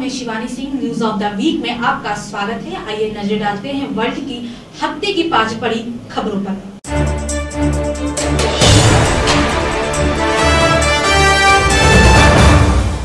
मैं Shivani Singh news of the week में आपका स्वागत है। आइए नज़र डालते हैं वर्ल्ड की हफ़्ते की पाँच बड़ी खबरों पर।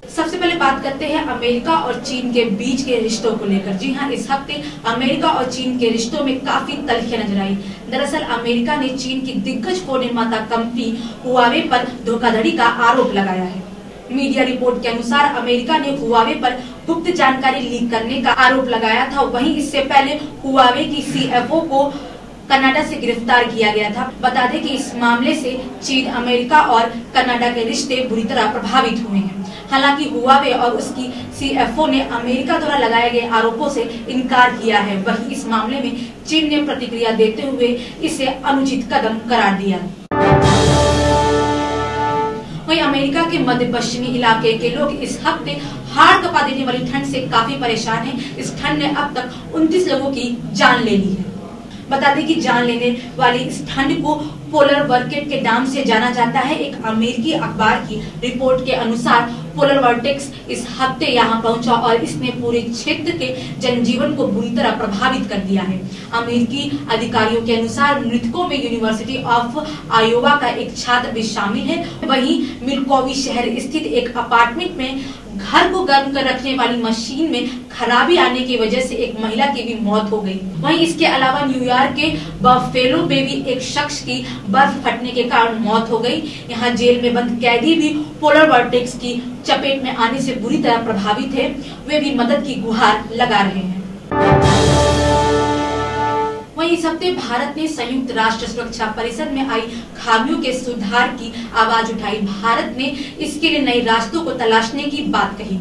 सबसे पहले बात करते हैं अमेरिका और चीन के बीच के रिश्तों को लेकर। जी हाँ इस हफ़्ते अमेरिका और चीन के रिश्तों में काफ़ी तलखियाँ नज़र आई। दरअसल अमेरिका ने चीन की दिग्गज फ़ोन निर्माता कंपनी हुआवे पर धोखाधड़ी का आरोप लगाया है। मीडिया रिपोर्ट के अनुसार अमेरिका ने हुआवे पर गुप्त जानकारी लीक करने का आरोप लगाया था। वहीं इससे पहले हुआवे की सीएफओ को कनाडा से गिरफ़्तार किया गया था। बता दें कि इस मामले से चीन, अमेरिका और कनाडा के रिश्ते बुरी तरह प्रभावित हुए हैं। हालाँकि हुआवे और उसकी सीएफओ ने अमेरिका द्वारा लगाए गए आरोपों से इनकार किया है। वहीं इस मामले में चीन ने प्रतिक्रिया देते हुए इसे अनुचित कदम करार दिया। वहीं अमेरिका के मध्य पश्चिमी इलाके के लोग इस हफ़्ते हार कपा देने वाली ठंड से काफ़ी परेशान हैं। इस ठंड ने अब तक 29 लोगों की जान ले ली है बता दें कि जान लेने वाली इस ठंड को पोलर वर्केट के नाम से जाना जाता है, एक अमेरिकी अखबार की रिपोर्ट के अनुसार पोलर वर्टेक्स इस हफ़्ते यहाँ पहुँचा और इसने पूरे क्षेत्र के जनजीवन को बुरी तरह प्रभावित कर दिया है। अमेरिकी अधिकारियों के अनुसार मृतकों में यूनिवर्सिटी ऑफ़ आयोवा का एक छात्र भी शामिल है। वहीं मिल्कोवी शहर स्थित एक अपार्टमेंट में घर को गर्म कर रखने वाली मशीन में खराबी आने की वजह से एक महिला की भी मौत हो गई। वहीं इसके अलावा न्यूयॉर्क के बफेलो में भी एक शख्स की बर्फ़ फटने के कारण मौत हो गई। यहाँ जेल में बंद कैदी भी पोलर वर्टेक्स की चपेट में आने से बुरी तरह प्रभावित है। वे भी मदद की गुहार लगा रहे हैं। वहीं इस हफ़्ते भारत ने संयुक्त राष्ट्र सुरक्षा परिषद में आई, खामियों के सुधार की आवाज़ उठाई। भारत ने इसके लिए नए रास्तों को तलाशने की बात कही।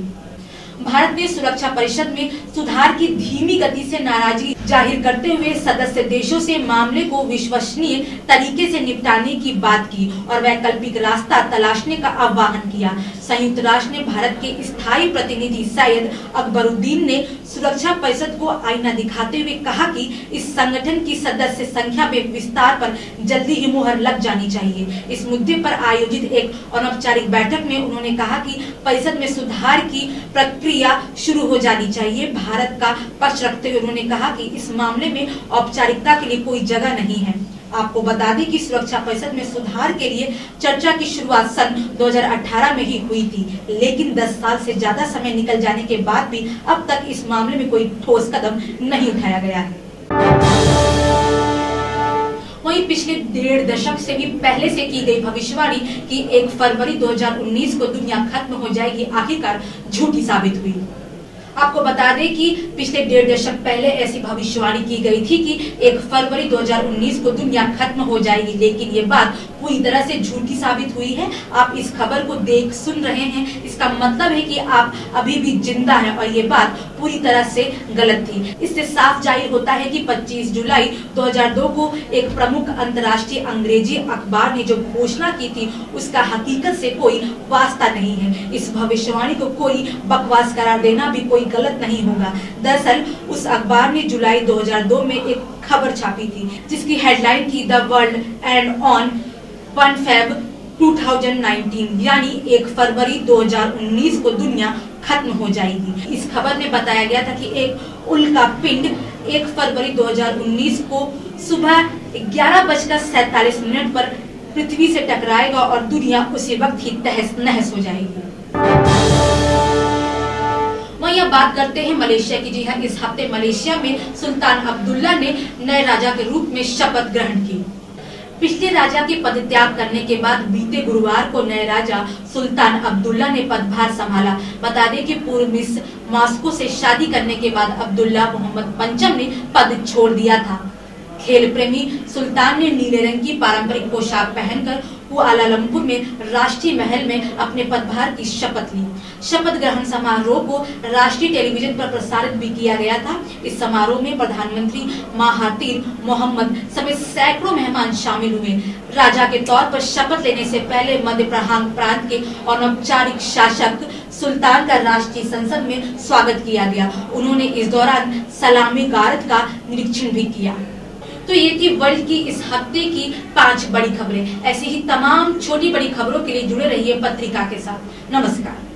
भारत ने सुरक्षा परिषद में सुधार की धीमी गति से नाराज़गी ज़ाहिर करते हुए सदस्य देशों से मामले को विश्वसनीय तरीके से निपटाने की बात की और वैकल्पिक रास्ता तलाशने का आह्वान किया। संयुक्त राष्ट्र ने भारत के स्थायी प्रतिनिधि सैयद अकबरुद्दीन ने सुरक्षा परिषद को आईना दिखाते हुए कहा कि इस संगठन की सदस्य संख्या में विस्तार पर जल्दी ही मुहर लग जानी चाहिए। इस मुद्दे पर आयोजित एक अनौपचारिक बैठक में उन्होंने कहा कि परिषद में सुधार की प्रक्रिया शुरू हो जानी चाहिए। भारत का पक्ष रखते हुए उन्होंने कहा कि इस मामले में औपचारिकता के लिए कोई जगह नहीं है। आपको बता दें कि सुरक्षा परिषद में सुधार के लिए चर्चा की शुरुआत सन 2018 में ही हुई थी, लेकिन 10 साल से ज़्यादा समय निकल जाने के बाद भी अब तक इस मामले में कोई ठोस कदम नहीं उठाया गया है। वहीं पिछले डेढ़ दशक से भी पहले से की गई भविष्यवाणी कि एक फरवरी 2019 को दुनिया खत्म हो जाएगी, आखिरकार झूठी साबित हुई। आपको बता दें कि पिछले डेढ़ दशक पहले ऐसी भविष्यवाणी की गई थी कि एक फरवरी 2019 को दुनिया खत्म हो जाएगी, लेकिन ये बात पूरी तरह से झूठी साबित हुई है। आप इस खबर को देख सुन रहे हैं। इसका मतलब है कि आप अभी भी ज़िंदा हैं और ये बात पूरी तरह से गलत थी। इससे साफ़ ज़ाहिर होता है कि 25 जुलाई 2002 को एक प्रमुख अंतर्राष्ट्रीय अंग्रेज़ी अखबार ने जो घोषणा की थी, उसका हकीकत से कोई वास्ता नहीं है। इस भविष्यवाणी को कोई बकवास करार देना भी कोई गलत नहीं होगा। दरअसल, उस अखबार ने जुलाई 2002 में एक खबर छापी थी, जिसकी हेडलाइन थी the world end on one Feb 2019 यानी एक फरवरी 2019 को दुनिया खत्म हो जाएगी। इस खबर में बताया गया था कि एक उल्का पिंड एक फरवरी 2019 को सुबह ग्यारह बजकर सैतालीस मिनट पर पृथ्वी से टकराएगा और दुनिया उसी वक्त ही तहस नहस हो जाएगी। अब बात करते हैं मलेशिया की। जी हाँ इस हफ़्ते मलेशिया में सुल्तान अब्दुल्ला ने नए राजा के रूप में शपथ ग्रहण की। पिछले राजा के पद त्याग करने के बाद बीते गुरुवार को नए राजा सुल्तान अब्दुल्ला ने पदभार संभाला। बता दें कि पूर्व मिस मॉस्को से शादी करने के बाद अब्दुल्ला मोहम्मद पंचम ने पद छोड़ दिया था। खेल प्रेमी सुल्तान ने नीले रंग की पारंपरिक पोशाक पहनकर कुआलालंपुर में राष्ट्रीय महल में अपने पदभार की शपथ ली। शपथ ग्रहण समारोह को राष्ट्रीय टेलीविज़न पर प्रसारित भी किया गया था। इस समारोह में प्रधानमंत्री महातीर मोहम्मद समेत सैकड़ों मेहमान शामिल हुए। राजा के तौर पर शपथ लेने से पहले मध्य प्रांत के अनौपचारिक शासक सुल्तान का राष्ट्रीय संसद में स्वागत किया गया। उन्होंने इस दौरान सलामी गारद का निरीक्षण भी किया। तो ये थी वर्ल्ड की इस हफ़्ते की पाँच बड़ी खबरें। ऐसी ही तमाम छोटी बड़ी खबरों के लिए जुड़े रहिए पत्रिका के साथ। नमस्कार।